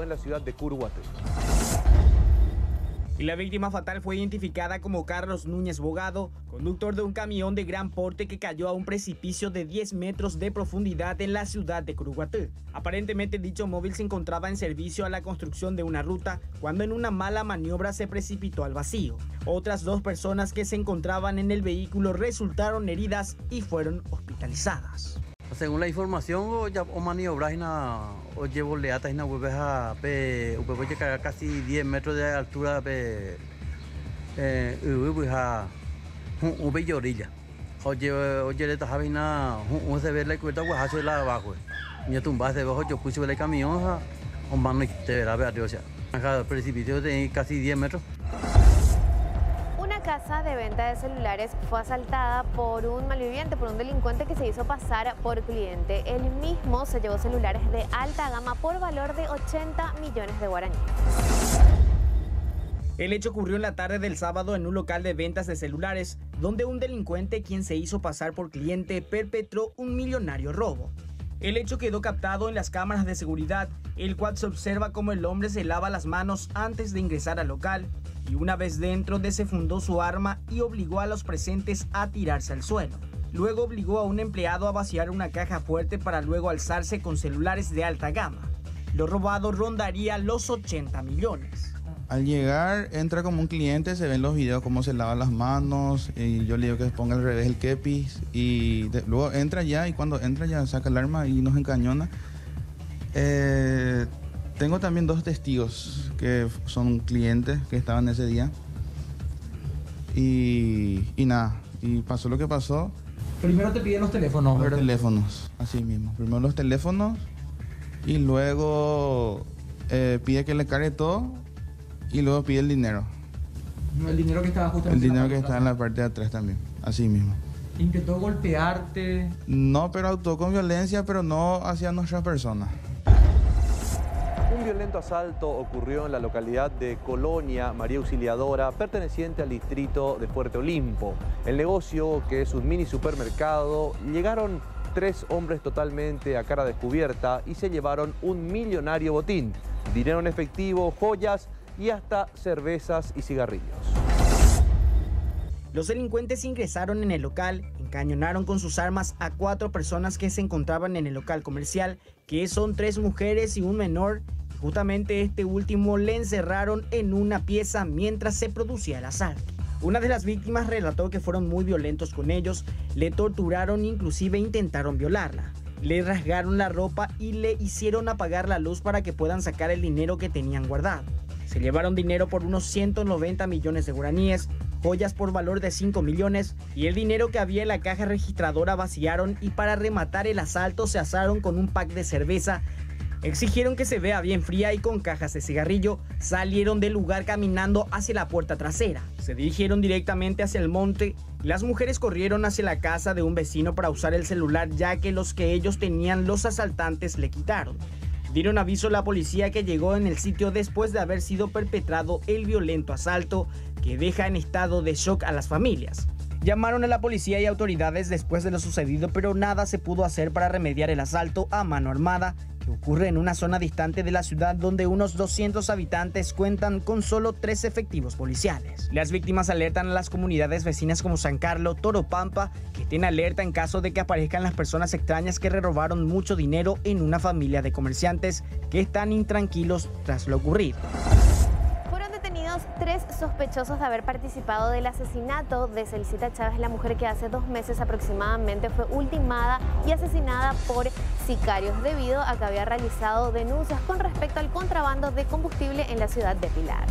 en la ciudad de Curuguatú. Y la víctima fatal fue identificada como Carlos Núñez Bogado, conductor de un camión de gran porte que cayó a un precipicio de 10 metros de profundidad en la ciudad de Curuguatú. Aparentemente dicho móvil se encontraba en servicio a la construcción de una ruta cuando en una mala maniobra se precipitó al vacío. Otras dos personas que se encontraban en el vehículo resultaron heridas y fueron hospitalizadas. Según la información, ya o maniobras o llevo leatas y na a pe casi 10 metros de altura pe eh ubi ha un bello orilla. Oye, oye, le estaba vina un se ve la cuenta hace la abajo. Y tumba de abajo yo puse el camión un mano te verá ver Dios. Acá precipicio de casi 10 metros casa de venta de celulares fue asaltada por un malviviente, por un delincuente que se hizo pasar por cliente. El mismo se llevó celulares de alta gama por valor de 80 millones de guaraníes. El hecho ocurrió en la tarde del sábado en un local de ventas de celulares, donde un delincuente quien se hizo pasar por cliente perpetró un millonario robo. El hecho quedó captado en las cámaras de seguridad, el cual se observa como el hombre se lava las manos antes de ingresar al local y una vez dentro desenfundó su arma y obligó a los presentes a tirarse al suelo. Luego obligó a un empleado a vaciar una caja fuerte para luego alzarse con celulares de alta gama. Lo robado rondaría los 80 millones. Al llegar, entra como un cliente, se ven los videos cómo se lava las manos, y yo le digo que ponga al revés el kepis, y luego entra ya, y cuando entra ya saca el arma y nos encañona. Eh, tengo también dos testigos que son clientes que estaban ese día. Y, nada, y pasó lo que pasó. Primero te piden los teléfonos, Los teléfonos, así mismo. Primero los teléfonos y luego eh, pide que le cargue todo y luego pide el dinero. El dinero que estaba justamente. El dinero que está en la parte de atrás también, así mismo. ¿Intentó golpearte? No, pero actuó con violencia, pero no hacia nuestra persona. Un violento asalto ocurrió en la localidad de Colonia María Auxiliadora, perteneciente al distrito de Fuerte Olimpo. El negocio, que es un mini supermercado, llegaron tres hombres totalmente a cara descubierta y se llevaron un millonario botín, dinero en efectivo, joyas y hasta cervezas y cigarrillos. Los delincuentes ingresaron en el local, encañonaron con sus armas a cuatro personas que se encontraban en el local comercial, que son tres mujeres y un menor, Justamente este último le encerraron en una pieza mientras se producía el asalto. Una de las víctimas relató que fueron muy violentos con ellos, le torturaron e inclusive intentaron violarla. Le rasgaron la ropa y le hicieron apagar la luz para que puedan sacar el dinero que tenían guardado. Se llevaron dinero por unos 190 millones de guaraníes, joyas por valor de 5 millones y el dinero que había en la caja registradora vaciaron y para rematar el asalto se asaron con un pack de cerveza Exigieron que se vea bien fría y con cajas de cigarrillo salieron del lugar caminando hacia la puerta trasera. Se dirigieron directamente hacia el monte las mujeres corrieron hacia la casa de un vecino para usar el celular ya que los que ellos tenían los asaltantes le quitaron. Dieron aviso a la policía que llegó en el sitio después de haber sido perpetrado el violento asalto que deja en estado de shock a las familias. Llamaron a la policía y autoridades después de lo sucedido, pero nada se pudo hacer para remediar el asalto a mano armada que ocurre en una zona distante de la ciudad donde unos 200 habitantes cuentan con solo tres efectivos policiales. Las víctimas alertan a las comunidades vecinas como San Carlos, Toropampa, que tienen alerta en caso de que aparezcan las personas extrañas que robaron mucho dinero en una familia de comerciantes que están intranquilos tras lo ocurrido sospechosos de haber participado del asesinato de Celicita Chávez, la mujer que hace dos meses aproximadamente fue ultimada y asesinada por sicarios debido a que había realizado denuncias con respecto al contrabando de combustible en la ciudad de Pilar.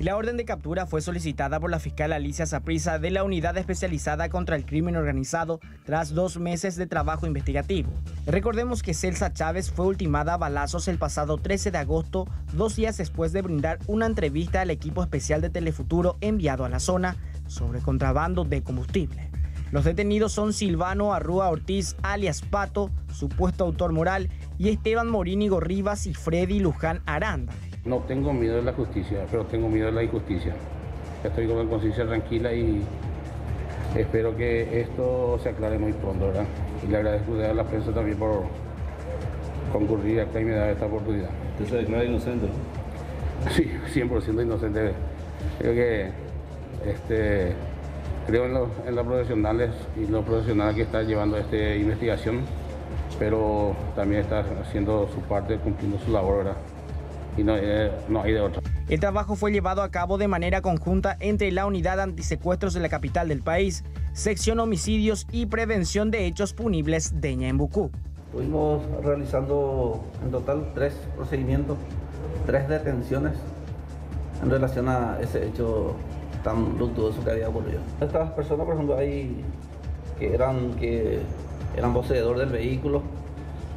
La orden de captura fue solicitada por la fiscal Alicia Saprisa de la Unidad Especializada contra el Crimen Organizado tras dos meses de trabajo investigativo. Recordemos que Celsa Chávez fue ultimada a balazos el pasado 13 de agosto, dos días después de brindar una entrevista al equipo especial de Telefuturo enviado a la zona sobre contrabando de combustible. Los detenidos son Silvano Arrúa Ortiz, alias Pato, supuesto autor moral, y Esteban Morínigo Rivas y Freddy Luján Aranda, no tengo miedo de la justicia, pero tengo miedo de la injusticia. Estoy con la conciencia tranquila y espero que esto se aclare muy pronto, ¿verdad? Y le agradezco a la prensa también por, concurrir acá y me da esta oportunidad. ¿Usted se declara inocente? Sí, 100% inocente. Creo que este, creo en, los, en los profesionales y los profesionales que están llevando esta investigación, pero también está haciendo su parte, cumpliendo su labor, ¿verdad? Y no, eh, no hay de otra. El trabajo fue llevado a cabo de manera conjunta entre la Unidad Antisecuestros de la capital del país, Sección Homicidios y Prevención de Hechos Punibles de Ñembucú. Estuvimos realizando en total tres procedimientos, tres detenciones en relación a ese hecho tan luctuoso que había ocurrido. Estas personas, por ejemplo, hay que eran, que eran poseedor del vehículo,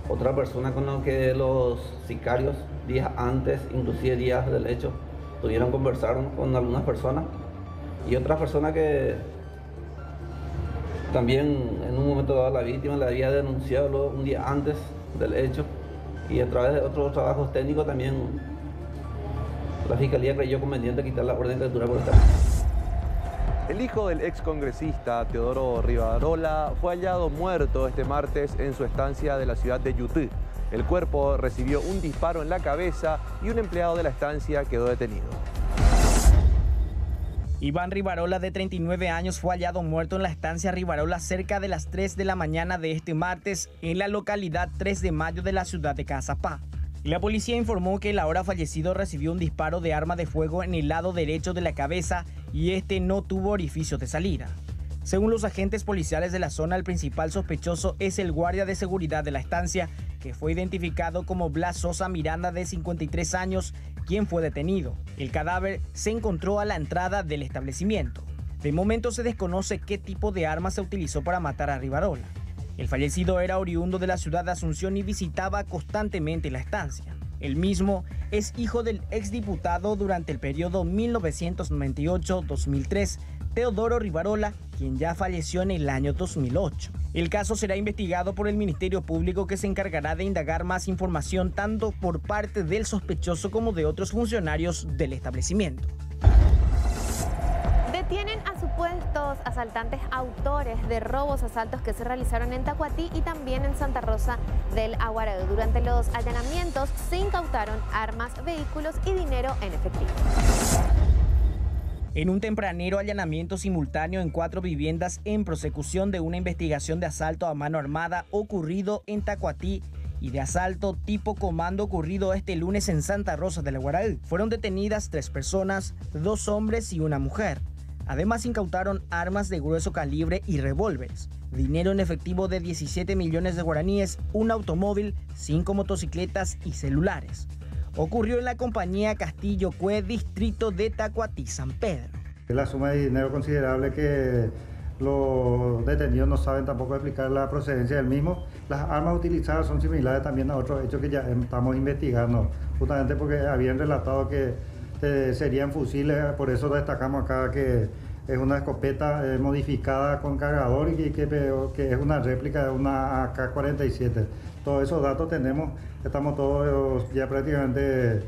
otra persona con la que los sicarios días antes, inclusive días del hecho, tuvieron conversar con algunas personas y otras personas que también en un momento dado la víctima le había denunciado un día antes del hecho y a través de otros trabajos técnicos también la fiscalía creyó conveniente quitar la orden de captura por esta. El hijo del ex congresista Teodoro Rivarola fue hallado muerto este martes en su estancia de la ciudad de Yutú. El cuerpo recibió un disparo en la cabeza y un empleado de la estancia quedó detenido. Iván Rivarola, de 39 años, fue hallado muerto en la estancia Rivarola cerca de las 3 de la mañana de este martes en la localidad 3 de mayo de la ciudad de Cazapá. La policía informó que el ahora fallecido recibió un disparo de arma de fuego en el lado derecho de la cabeza y este no tuvo orificio de salida. Según los agentes policiales de la zona, el principal sospechoso es el guardia de seguridad de la estancia, que fue identificado como Blas Sosa Miranda de 53 años, quien fue detenido. El cadáver se encontró a la entrada del establecimiento. De momento se desconoce qué tipo de arma se utilizó para matar a Rivarola. El fallecido era oriundo de la ciudad de Asunción y visitaba constantemente la estancia. El mismo es hijo del exdiputado durante el periodo 1998-2003, Teodoro Rivarola, quien ya falleció en el año 2008. El caso será investigado por el Ministerio Público que se encargará de indagar más información tanto por parte del sospechoso como de otros funcionarios del establecimiento. Asaltantes autores de robos, asaltos que se realizaron en Tacuatí y también en Santa Rosa del Aguaraú. Durante los allanamientos se incautaron armas, vehículos y dinero en efectivo. En un tempranero allanamiento simultáneo en cuatro viviendas en prosecución de una investigación de asalto a mano armada ocurrido en Tacuatí y de asalto tipo comando ocurrido este lunes en Santa Rosa de la Guaraú. Fueron detenidas tres personas, dos hombres y una mujer. Además incautaron armas de grueso calibre y revólveres, dinero en efectivo de 17 millones de guaraníes, un automóvil, cinco motocicletas y celulares ocurrió en la compañía Castillo Cue, distrito de Tacuatí, San Pedro. La suma de dinero considerable que los detenidos no saben tampoco explicar la procedencia del mismo. Las armas utilizadas son similares también a otros hechos que ya estamos investigando, justamente porque habían relatado que eh, serían fusiles, por eso destacamos acá que es una escopeta eh, modificada con cargador y que, que, es una réplica de una AK-47. Todos esos datos tenemos, estamos todos ya prácticamente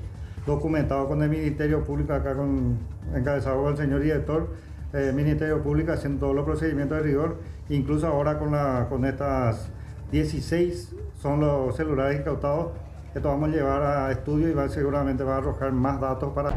documentados con el Ministerio Público, acá con, encabezado por el señor director, eh, Ministerio Público haciendo todos los procedimientos de rigor, incluso ahora con, la, con estas 16 son los celulares incautados, esto vamos a llevar a estudio y va, seguramente va a arrojar más datos para...